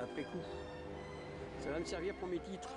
Après coup. Ça va me servir pour mes titres.